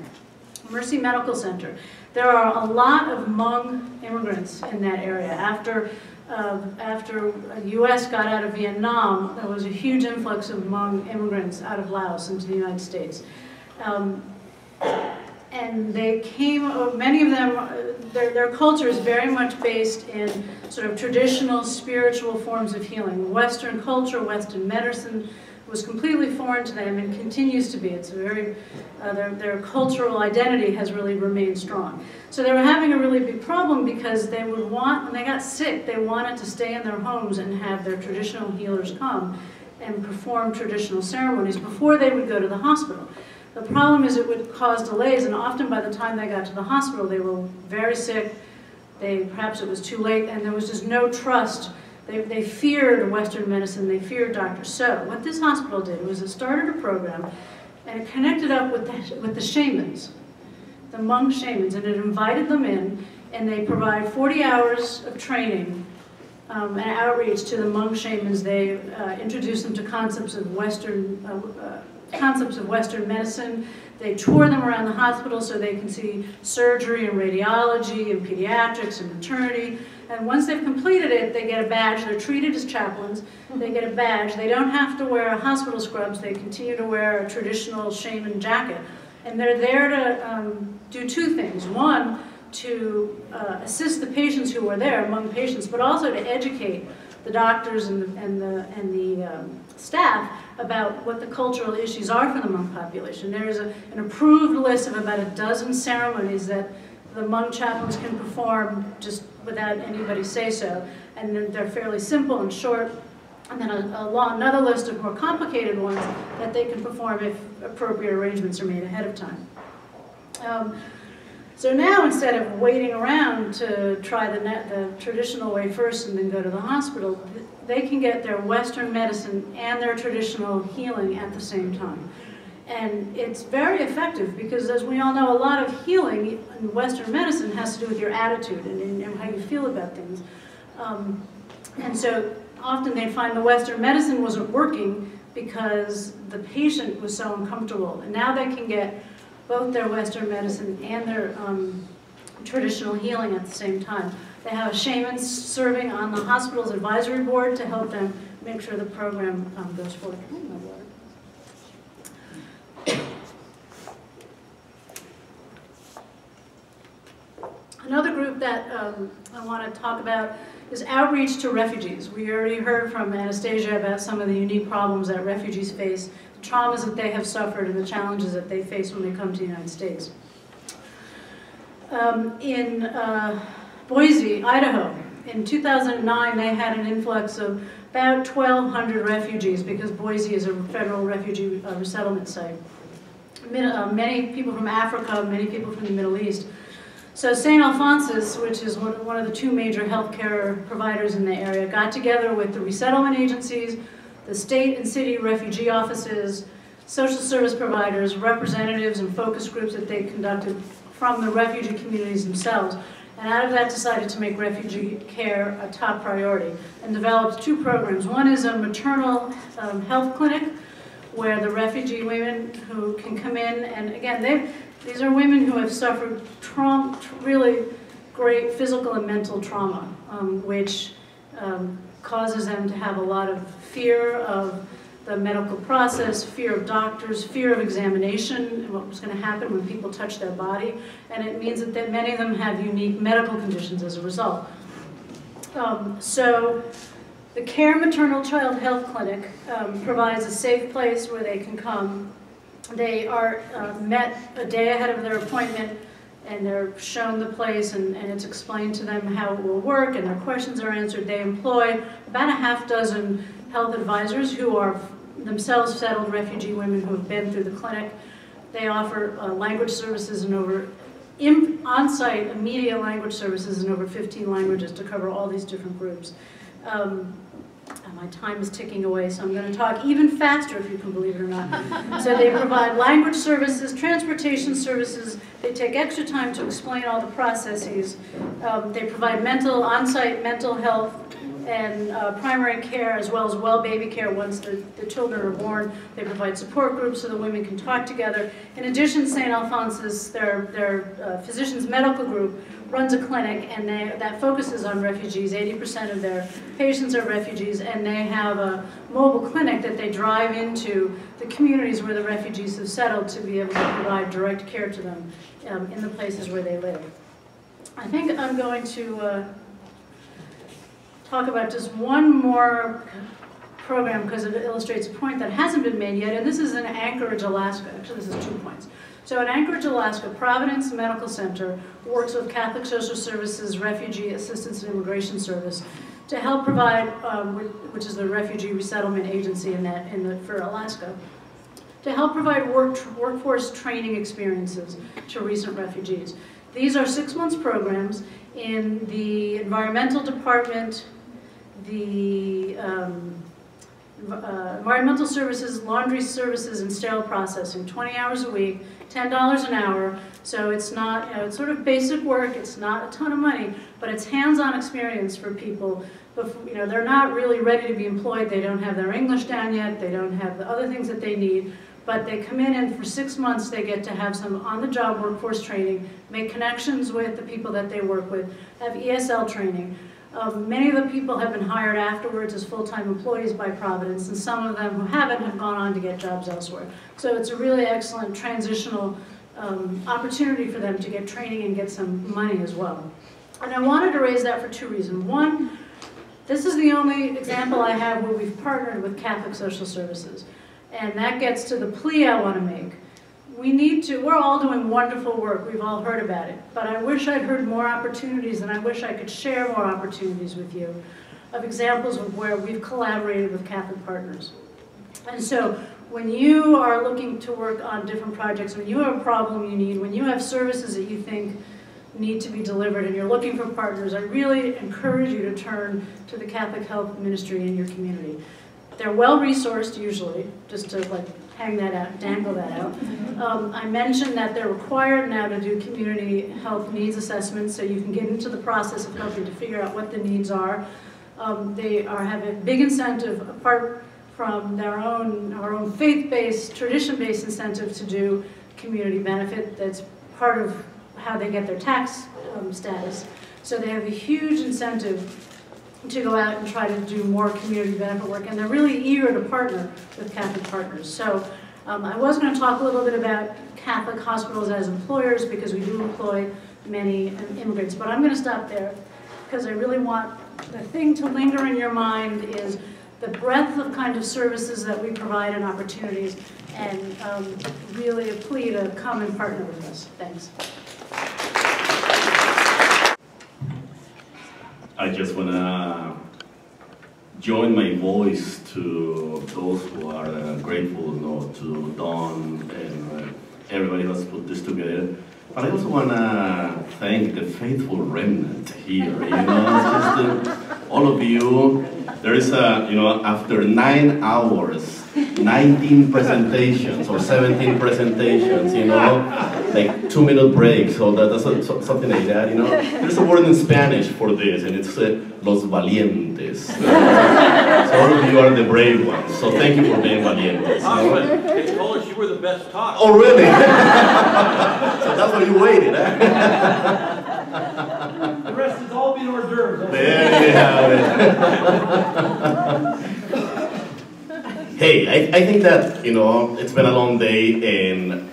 [SPEAKER 2] Mercy Medical Center, there are a lot of Hmong immigrants in that area. After, uh, after the U.S. got out of Vietnam, there was a huge influx of Hmong immigrants out of Laos into the United States. Um, and they came, many of them, uh, their, their culture is very much based in sort of traditional spiritual forms of healing. Western culture, Western medicine, was completely foreign to them and continues to be. It's a very, uh, their, their cultural identity has really remained strong. So they were having a really big problem because they would want, when they got sick, they wanted to stay in their homes and have their traditional healers come and perform traditional ceremonies before they would go to the hospital. The problem is it would cause delays, and often by the time they got to the hospital, they were very sick, they, perhaps it was too late, and there was just no trust they, they feared Western medicine, they feared doctors. So what this hospital did was it started a program and it connected up with the, with the shamans, the Hmong shamans, and it invited them in and they provide 40 hours of training um, and outreach to the Hmong shamans. They uh, introduce them to concepts of Western uh, uh, concepts of Western medicine. They tour them around the hospital so they can see surgery and radiology and pediatrics and maternity. And once they've completed it, they get a badge. They're treated as chaplains. They get a badge. They don't have to wear hospital scrubs. They continue to wear a traditional shaman jacket. And they're there to um, do two things. One, to uh, assist the patients who are there, Hmong patients, but also to educate the doctors and the, and the, and the um, staff about what the cultural issues are for the Hmong population. There is a, an approved list of about a dozen ceremonies that the Hmong chaplains can perform just without anybody say so. And then they're fairly simple and short. And then a, a long, another list of more complicated ones that they can perform if appropriate arrangements are made ahead of time. Um, so now instead of waiting around to try the, the traditional way first and then go to the hospital, they can get their Western medicine and their traditional healing at the same time. And it's very effective because as we all know, a lot of healing in Western medicine has to do with your attitude and, and how you feel about things. Um, and so often they find the Western medicine wasn't working because the patient was so uncomfortable. And now they can get both their Western medicine and their um, traditional healing at the same time. They have a shaman serving on the hospital's advisory board to help them make sure the program um, goes forward. Another group that um, I want to talk about is outreach to refugees. We already heard from Anastasia about some of the unique problems that refugees face, the traumas that they have suffered, and the challenges that they face when they come to the United States. Um, in uh, Boise, Idaho, in 2009, they had an influx of about 1,200 refugees because Boise is a federal refugee uh, resettlement site. Uh, many people from Africa, many people from the Middle East. So St. Alphonsus, which is one of the two major healthcare providers in the area, got together with the resettlement agencies, the state and city refugee offices, social service providers, representatives and focus groups that they conducted from the refugee communities themselves. And out of that decided to make refugee care a top priority and developed two programs. One is a maternal um, health clinic where the refugee women who can come in and again, they these are women who have suffered trauma, really great physical and mental trauma, um, which um, causes them to have a lot of fear of the medical process, fear of doctors, fear of examination, and what was going to happen when people touch their body. And it means that, that many of them have unique medical conditions as a result. Um, so the Care Maternal Child Health Clinic um, provides a safe place where they can come they are uh, met a day ahead of their appointment and they're shown the place and, and, it's explained to them how it will work and their questions are answered. They employ about a half dozen health advisors who are themselves settled refugee women who have been through the clinic They offer uh, language services in over, on-site immediate language services in over 15 languages to cover all these different groups. Um, my time is ticking away, so I'm going to talk even faster if you can believe it or not. So they provide language services, transportation services, they take extra time to explain all the processes. Um, They provide mental, on-site mental health and uh, primary care as well as well baby care once the, the children are born. They provide support groups so the women can talk together. In addition, St. Alphonsus, their, their uh, physicians medical group, runs a clinic and they, that focuses on refugees. 80% of their patients are refugees and they have a mobile clinic that they drive into the communities where the refugees have settled to be able to provide direct care to them um, in the places where they live. I think I'm going to uh, talk about just one more program because it illustrates a point that hasn't been made yet, and this is in Anchorage, Alaska. Actually, this is two points. So in Anchorage, Alaska, Providence Medical Center works with Catholic Social Services Refugee Assistance and Immigration Service to help provide, um, which is the refugee resettlement agency in that, in the, for Alaska, to help provide work, workforce training experiences to recent refugees. These are six months programs in the environmental department, the um, uh, environmental services, laundry services, and sterile processing, 20 hours a week, $10 an hour. So it's not, you know, it's sort of basic work, it's not a ton of money, but it's hands-on experience for people. Before, you know, they're not really ready to be employed, they don't have their English down yet, they don't have the other things that they need, but they come in and for six months they get to have some on-the-job workforce training, make connections with the people that they work with, have ESL training. Um, many of the people have been hired afterwards as full-time employees by Providence, and some of them who haven't have gone on to get jobs elsewhere. So it's a really excellent transitional um, opportunity for them to get training and get some money as well. And I wanted to raise that for two reasons. One, this is the only example I have where we've partnered with Catholic Social Services. And that gets to the plea I want to make we need to, we're all doing wonderful work, we've all heard about it, but I wish I'd heard more opportunities and I wish I could share more opportunities with you of examples of where we've collaborated with Catholic partners. And so when you are looking to work on different projects, when you have a problem you need, when you have services that you think need to be delivered and you're looking for partners, I really encourage you to turn to the Catholic Health Ministry in your community. They're well-resourced usually, just to like hang that out, dangle that out. Um, I mentioned that they're required now to do community health needs assessments so you can get into the process of helping to figure out what the needs are. Um, they are have a big incentive apart from their own, our own faith-based, tradition-based incentive to do community benefit that's part of how they get their tax um, status. So they have a huge incentive to go out and try to do more community benefit work, and they're really eager to partner with Catholic partners. So um, I was going to talk a little bit about Catholic hospitals as employers because we do employ many immigrants, but I'm going to stop there because I really want the thing to linger in your mind is the breadth of kind of services that we provide and opportunities, and um, really a plea to come and partner with us. Thanks.
[SPEAKER 4] I just want to join my voice to those who are uh, grateful you know, to Don and uh, everybody who has put this together. But I also want to thank the faithful remnant here. You know, just uh, all of you. There is a, you know, after nine hours, 19 presentations or 17 presentations, you know, like two minute breaks or that, that's a, so, something like that, you know. There's a word in Spanish for this, and it's uh, los valientes. so all of you are the brave ones, so thank you for being valientes.
[SPEAKER 5] Oh, they told us you were the best talk.
[SPEAKER 4] Oh, really? so that's why you waited, eh?
[SPEAKER 5] The rest has all been hors d'oeuvres.
[SPEAKER 4] There you have it. hey, I, I think that, you know, it's been a long day and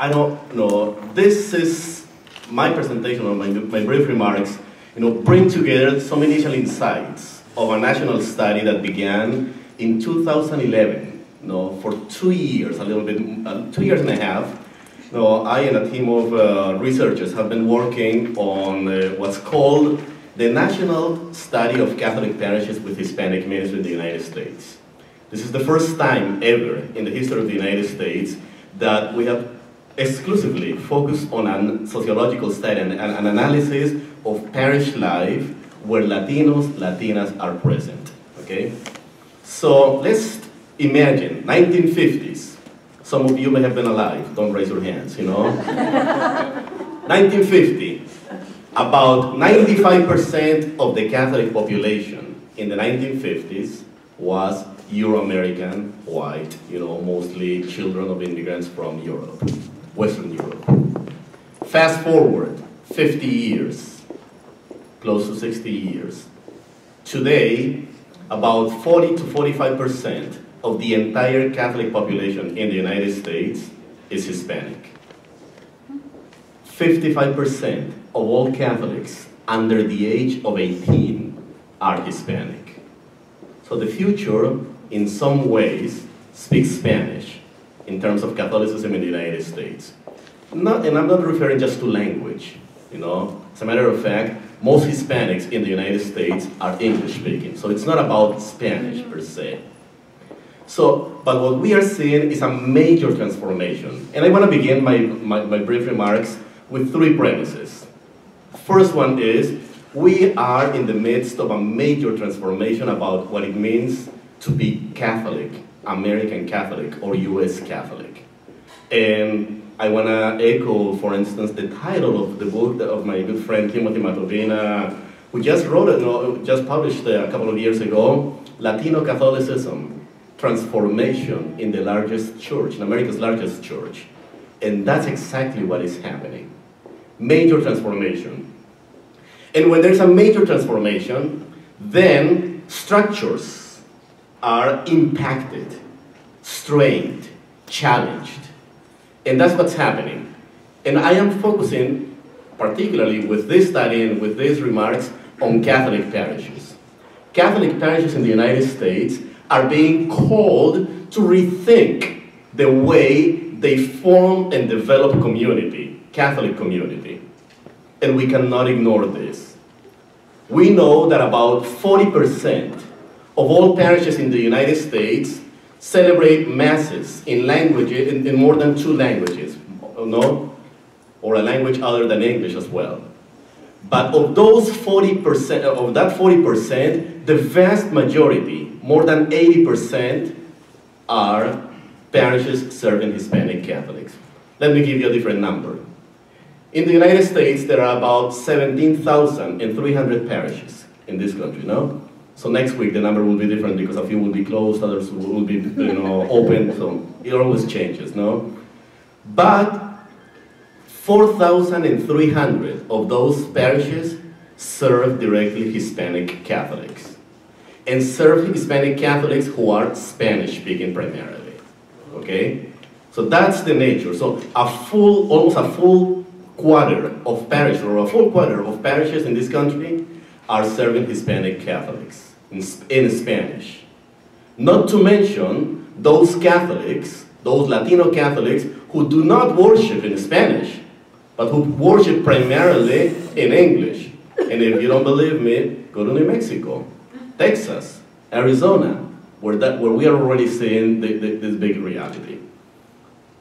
[SPEAKER 4] I don't know, this is my presentation or my, my brief remarks, you know, bring together some initial insights of a national study that began in 2011, you know, for two years, a little bit, uh, two years and a half. You know, I and a team of uh, researchers have been working on uh, what's called the National Study of Catholic Parishes with Hispanic Ministry in the United States. This is the first time ever in the history of the United States that we have exclusively focused on a sociological study and an, an analysis of parish life where Latinos, Latinas are present, okay? So let's imagine 1950s. Some of you may have been alive, don't raise your hands, you know? 1950, about 95% of the Catholic population in the 1950s was Euro-American, white, you know, mostly children of immigrants from Europe, Western Europe. Fast forward 50 years, close to 60 years. Today, about 40 to 45% of the entire Catholic population in the United States is Hispanic. 55% of all Catholics under the age of 18 are Hispanic. So the future, in some ways, speaks Spanish in terms of Catholicism in the United States. Not, and I'm not referring just to language, you know. As a matter of fact, most Hispanics in the United States are English speaking, so it's not about Spanish per se. So, but what we are seeing is a major transformation. And I want to begin my, my, my brief remarks with three premises. First one is, we are in the midst of a major transformation about what it means to be Catholic, American Catholic, or US Catholic. And I want to echo, for instance, the title of the book of my good friend Timothy Matovina, who just wrote it, no, just published a couple of years ago, Latino Catholicism, Transformation in the largest church, in America's largest church. And that's exactly what is happening. Major transformation. And when there's a major transformation, then structures are impacted, strained, challenged. And that's what's happening. And I am focusing, particularly with this study and with these remarks, on Catholic parishes. Catholic parishes in the United States are being called to rethink the way they form and develop community, Catholic community. And we cannot ignore this. We know that about 40% of all parishes in the United States celebrate masses in languages, in, in more than two languages, no? Or a language other than English as well. But of those 40%, of that 40%, the vast majority, more than 80%, are parishes serving Hispanic Catholics. Let me give you a different number. In the United States, there are about 17,300 parishes in this country, no? So next week the number will be different because a few will be closed, others will be you know, open, so it always changes, no? But 4,300 of those parishes serve directly Hispanic Catholics and serve Hispanic Catholics who are Spanish-speaking primarily, okay? So that's the nature. So a full, almost a full quarter of parishes, or a full quarter of parishes in this country are serving Hispanic Catholics in, in Spanish. Not to mention those Catholics, those Latino Catholics who do not worship in Spanish, but who worship primarily in English. And if you don't believe me, go to New Mexico, Texas, Arizona, where, that, where we are already seeing the, the, this big reality.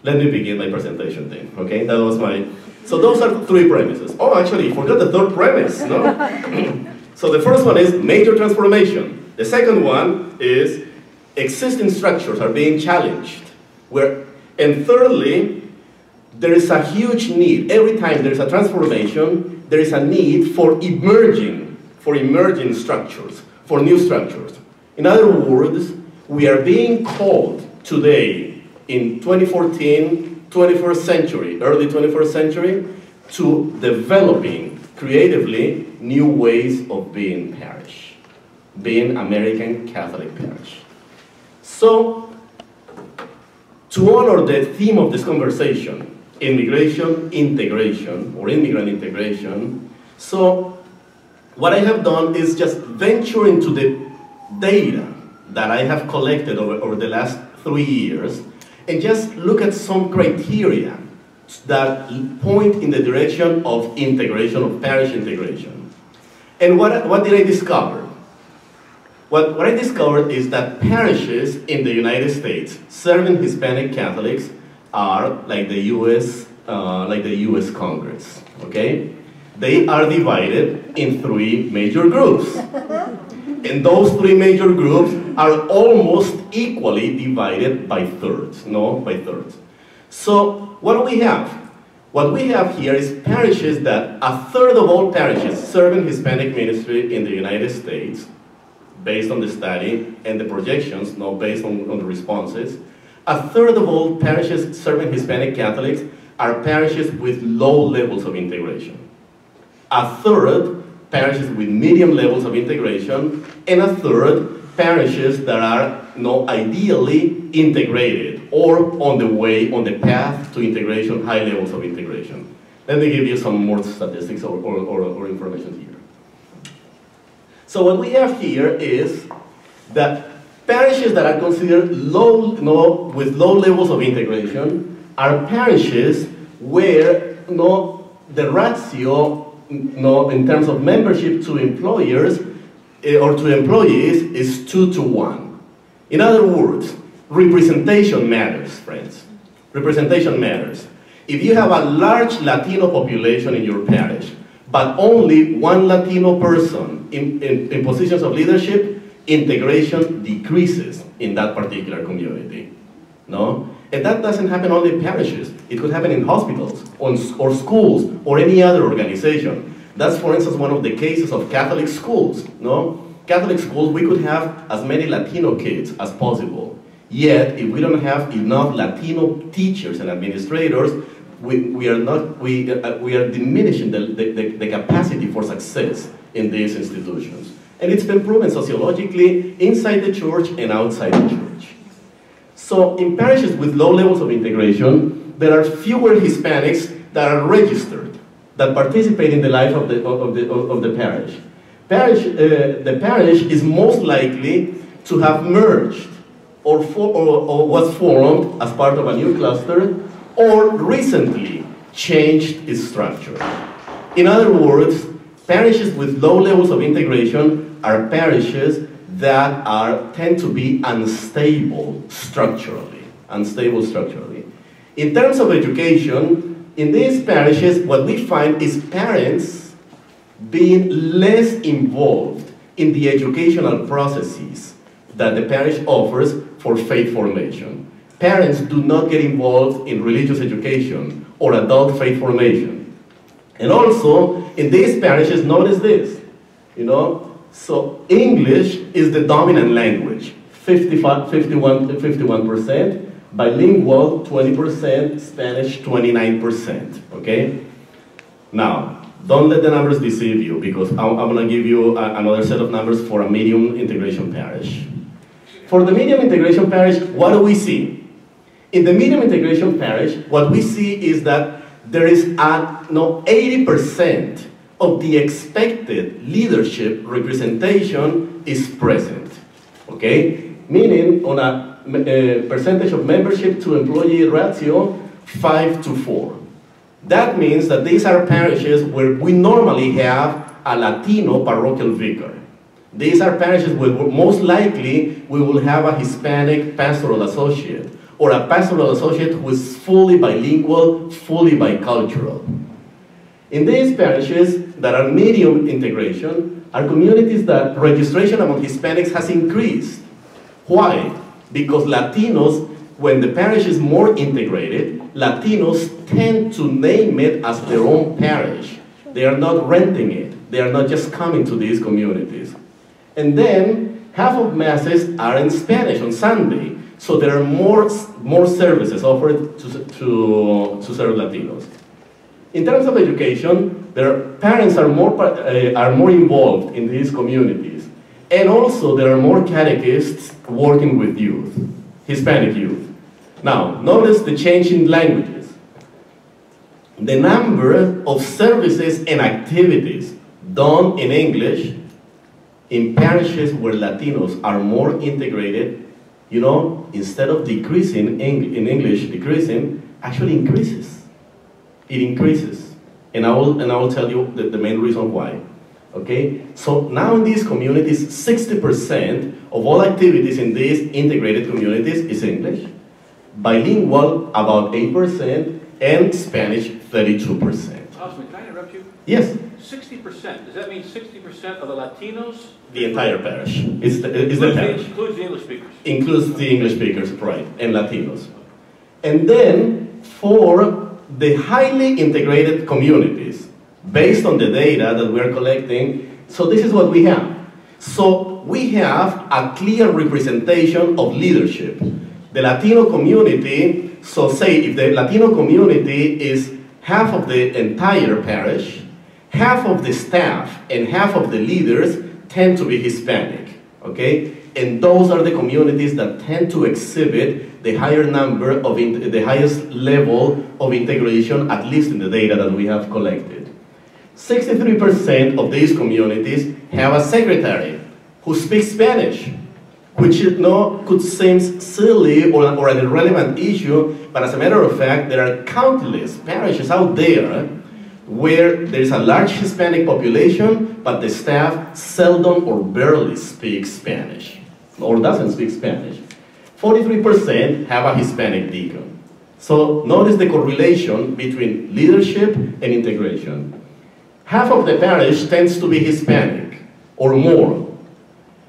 [SPEAKER 4] Let me begin my presentation then, okay? That was my, so those are three premises. Oh, actually, forgot the third premise, no? so the first one is major transformation. The second one is existing structures are being challenged. Where, and thirdly, there is a huge need. Every time there is a transformation, there is a need for emerging, for emerging structures, for new structures. In other words, we are being called today in 2014, 21st century, early 21st century, to developing creatively new ways of being parish, being American Catholic parish. So, to honor the theme of this conversation, immigration integration, or immigrant integration, so what I have done is just venture into the data that I have collected over, over the last three years and just look at some criteria that point in the direction of integration, of parish integration. And what, what did I discover? What, what I discovered is that parishes in the United States serving Hispanic Catholics are like the U.S. Uh, like the U.S. Congress. Okay, they are divided in three major groups, and those three major groups are almost equally divided by thirds. No, by thirds. So what do we have? What we have here is parishes that a third of all parishes serving Hispanic ministry in the United States, based on the study and the projections, no, based on, on the responses, a third of all parishes serving Hispanic Catholics are parishes with low levels of integration. A third parishes with medium levels of integration, and a third parishes that are no, ideally integrated or on the way, on the path to integration, high levels of integration. Let me give you some more statistics or, or, or, or information here. So what we have here is that parishes that are considered low, no, with low levels of integration are parishes where no, the ratio no, in terms of membership to employers Eh, or to employees is two to one. In other words, representation matters, friends. Representation matters. If you have a large Latino population in your parish, but only one Latino person in, in, in positions of leadership, integration decreases in that particular community. No? And that doesn't happen only in parishes. It could happen in hospitals or, or schools or any other organization. That's, for instance, one of the cases of Catholic schools. No? Catholic schools, we could have as many Latino kids as possible. Yet, if we don't have enough Latino teachers and administrators, we, we, are, not, we, uh, we are diminishing the, the, the capacity for success in these institutions. And it's been proven sociologically inside the church and outside the church. So in parishes with low levels of integration, there are fewer Hispanics that are registered, that participate in the life of the, of the, of the parish. parish uh, the parish is most likely to have merged or, for, or, or was formed as part of a new cluster or recently changed its structure. In other words, parishes with low levels of integration are parishes that are, tend to be unstable structurally, unstable structurally. In terms of education, in these parishes, what we find is parents being less involved in the educational processes that the parish offers for faith formation. Parents do not get involved in religious education or adult faith formation. And also, in these parishes, notice this, you know, so English is the dominant language, 55, 51, 51%, bilingual 20%, Spanish 29%, okay? Now, don't let the numbers deceive you because I'm, I'm gonna give you a, another set of numbers for a medium integration parish. For the medium integration parish, what do we see? In the medium integration parish, what we see is that there is a, no, 80% of the expected leadership representation is present. Okay? Meaning on a, a uh, percentage of membership to employee ratio, 5 to 4. That means that these are parishes where we normally have a Latino parochial vicar. These are parishes where most likely we will have a Hispanic pastoral associate or a pastoral associate who is fully bilingual, fully bicultural. In these parishes that are medium integration are communities that registration among Hispanics has increased. Why? Because Latinos, when the parish is more integrated, Latinos tend to name it as their own parish. They are not renting it. They are not just coming to these communities. And then half of masses are in Spanish on Sunday. So there are more, more services offered to, to, to serve Latinos. In terms of education, their parents are more, uh, are more involved in these communities. And also there are more catechists working with youth, Hispanic youth. Now, notice the change in languages. The number of services and activities done in English in parishes where Latinos are more integrated, you know, instead of decreasing in English, decreasing, actually increases. It increases. And I will, and I will tell you the, the main reason why. Okay? So now in these communities, 60% of all activities in these integrated communities is English. bilingual about 8%, and Spanish 32%.
[SPEAKER 5] Hosffman, can I interrupt you?
[SPEAKER 4] Yes,
[SPEAKER 5] Sixty percent, does that mean sixty percent of the Latinos?
[SPEAKER 4] the entire parish is the, is the parish.
[SPEAKER 5] Includes the English speakers.
[SPEAKER 4] includes the English speakers, right, and Latinos. And then for the highly integrated communities, based on the data that we're collecting, so this is what we have. So we have a clear representation of leadership. The Latino community, so say if the Latino community is half of the entire parish, half of the staff and half of the leaders tend to be Hispanic, okay? And those are the communities that tend to exhibit the higher number of, the highest level of integration, at least in the data that we have collected. 63% of these communities have a secretary who speaks Spanish, which you could seem silly or, or an irrelevant issue, but as a matter of fact, there are countless parishes out there where there is a large Hispanic population, but the staff seldom or barely speaks Spanish, or doesn't speak Spanish. 43% have a Hispanic deacon. So notice the correlation between leadership and integration. Half of the parish tends to be Hispanic, or more.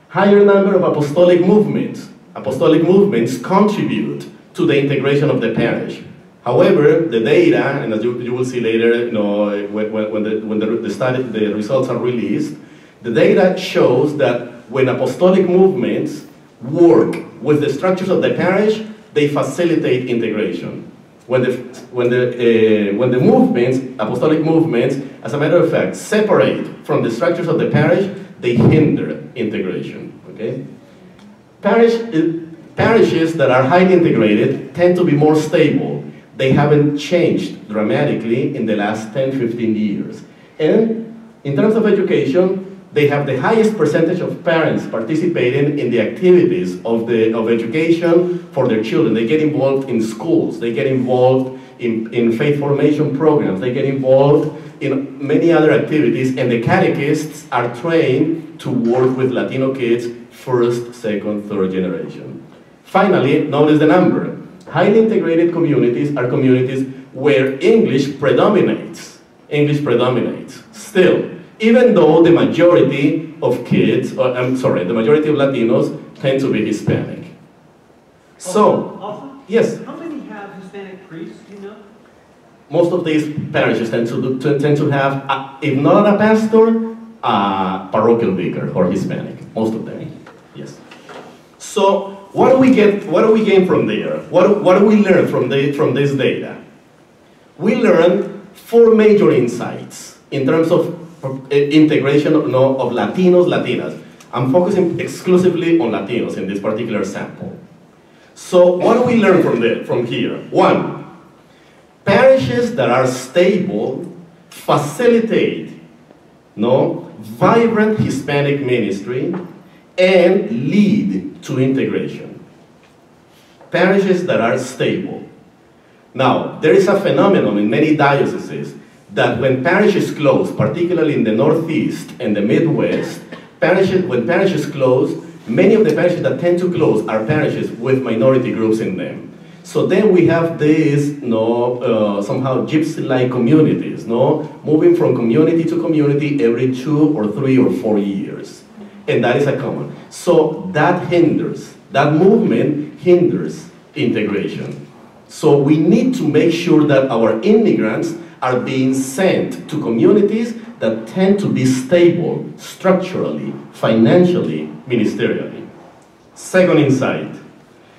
[SPEAKER 4] Higher number of apostolic movements. Apostolic movements contribute to the integration of the parish. However, the data, and as you, you will see later, you know, when, when, the, when the, the, study, the results are released, the data shows that when apostolic movements work with the structures of the parish, they facilitate integration. When the, when the, uh, when the movements, apostolic movements, as a matter of fact, separate from the structures of the parish, they hinder integration, okay? Parish, uh, parishes that are highly integrated tend to be more stable. They haven't changed dramatically in the last 10, 15 years. And in terms of education, they have the highest percentage of parents participating in the activities of, the, of education for their children. They get involved in schools, they get involved in, in faith formation programs, they get involved in many other activities, and the catechists are trained to work with Latino kids first, second, third generation. Finally, notice the number. Highly integrated communities are communities where English predominates. English predominates. Still, even though the majority of kids, or, I'm sorry, the majority of Latinos tend to be Hispanic. So,
[SPEAKER 6] Also,
[SPEAKER 4] yes,
[SPEAKER 6] how many have Hispanic priests, do you know?
[SPEAKER 4] most of these parishes tend to, do, to- tend to have, a, if not a pastor, a parochial vicar or Hispanic. Most of them, yes. So, what do we get? What do we gain from there? What, do- what do we learn from the, from this data? We learned four major insights in terms of uh, integration of, no, of Latinos, Latinas. I'm focusing exclusively on Latinos in this particular sample. So what do we learn from there, from here? One, parishes that are stable facilitate no, vibrant Hispanic ministry and lead to integration. Parishes that are stable. Now, there is a phenomenon in many dioceses that when parishes close, particularly in the Northeast and the Midwest, parishes, when parishes close, many of the parishes that tend to close are parishes with minority groups in them. So then we have these, no, uh, somehow gypsy-like communities, you no, moving from community to community every two or three or four years, and that is a common. So that hinders, that movement hinders integration. So we need to make sure that our immigrants are being sent to communities that tend to be stable structurally, financially, ministerially. Second insight,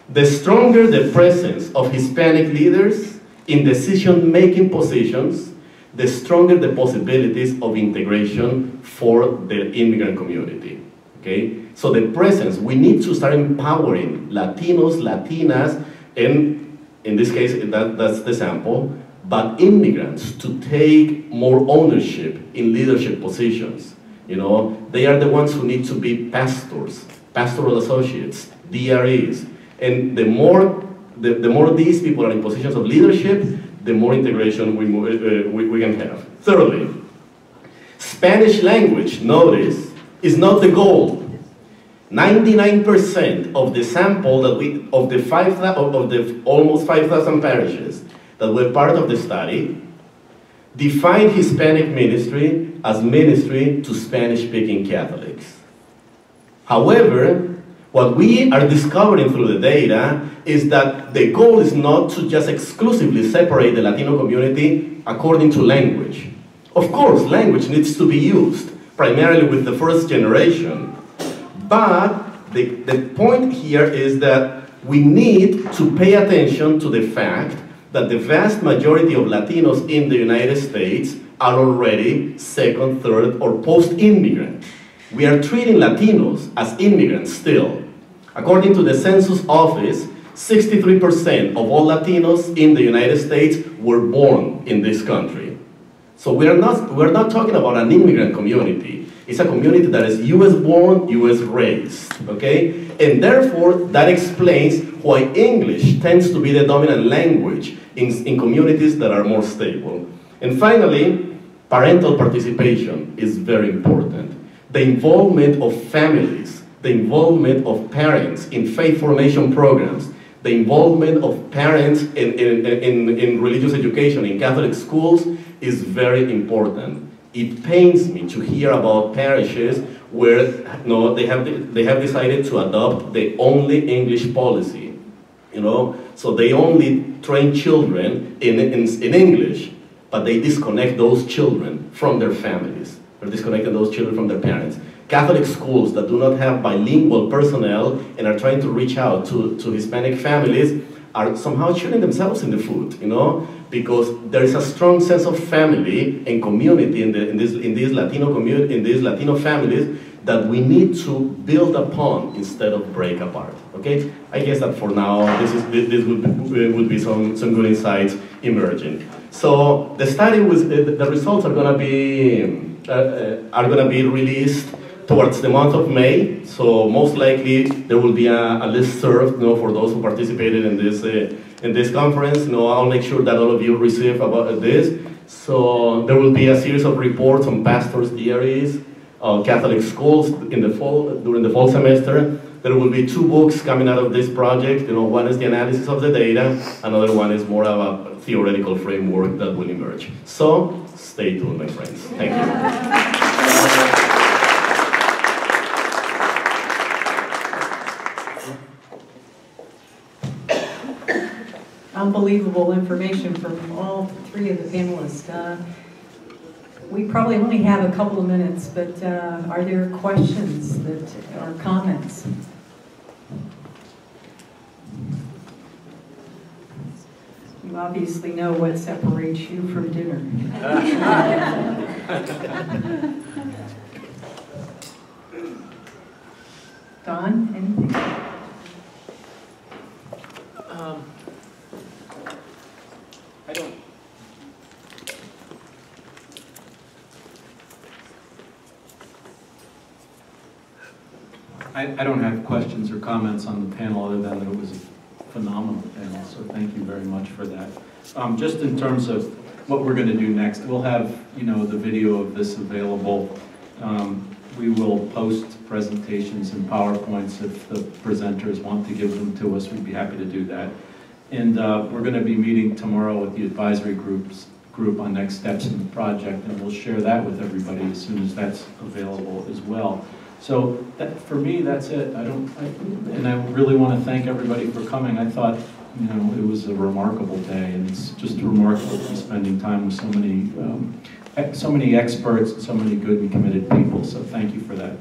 [SPEAKER 4] the stronger the presence of Hispanic leaders in decision-making positions, the stronger the possibilities of integration for the immigrant community. Okay? So the presence, we need to start empowering Latinos, Latinas, and in this case, that, that's the sample, but immigrants to take more ownership in leadership positions. You know, they are the ones who need to be pastors, pastoral associates, DREs, and the more, the, the more these people are in positions of leadership, the more integration we, move, uh, we, we can have. Thirdly, Spanish language, notice, is not the goal. 99% of the sample that we, of the five, of the almost 5,000 parishes that were part of the study, defined Hispanic ministry as ministry to Spanish-speaking Catholics. However, what we are discovering through the data is that the goal is not to just exclusively separate the Latino community according to language. Of course, language needs to be used, primarily with the first generation. But the, the point here is that we need to pay attention to the fact that the vast majority of Latinos in the United States are already second, third, or post-immigrant. We are treating Latinos as immigrants still. According to the Census Office, 63% of all Latinos in the United States were born in this country. So we're not, we're not talking about an immigrant community. It's a community that is US born, US raised, okay? And therefore, that explains why English tends to be the dominant language in, in communities that are more stable. And finally, parental participation is very important. The involvement of families, the involvement of parents in faith formation programs, the involvement of parents in, in, in, in religious education in Catholic schools is very important. It pains me to hear about parishes where no, they, have, they have decided to adopt the only English policy. You know, so they only train children in, in, in English, but they disconnect those children from their families. They're disconnecting those children from their parents. Catholic schools that do not have bilingual personnel and are trying to reach out to, to Hispanic families are somehow shooting themselves in the foot, you know, because there is a strong sense of family and community in, the, in, this, in these Latino community, in these Latino families that we need to build upon instead of break apart. Okay, I guess that for now this is this would be, would be some some good insights emerging. So the study was the, the results are gonna be uh, uh, are gonna be released towards the month of May. So most likely there will be a, a listserv, you know, for those who participated in this uh, in this conference. Know, I'll make sure that all of you receive about this. So there will be a series of reports on pastors' diaries, uh, Catholic schools in the fall during the fall semester. There will be two books coming out of this project. You know, one is the analysis of the data, another one is more of a theoretical framework that will emerge. So stay tuned, my friends. Thank you.
[SPEAKER 1] Unbelievable information from all three of the panelists. Uh, We probably only have a couple of minutes, but uh, are there questions that, or comments? You obviously know what separates you from dinner. Don, anything?
[SPEAKER 5] I,
[SPEAKER 6] I don't have questions or comments on the panel other than that it was a phenomenal panel, so thank you very much for that. Um, just in terms of what we're going to do next, we'll have, you know, the video of this available. Um, we will post presentations and PowerPoints if the presenters want to give them to us, we'd be happy to do that. And uh, we're going to be meeting tomorrow with the advisory groups, group on next steps in the project, and we'll share that with everybody as soon as that's available as well. So that, for me, that's it. I don't, I, and I really want to thank everybody for coming. I thought, you know, it was a remarkable day, and it's just remarkable to be spending time with so many, um, so many experts so many good and committed people. So thank you for that.